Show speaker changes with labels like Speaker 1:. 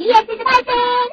Speaker 1: Yes, it's my turn.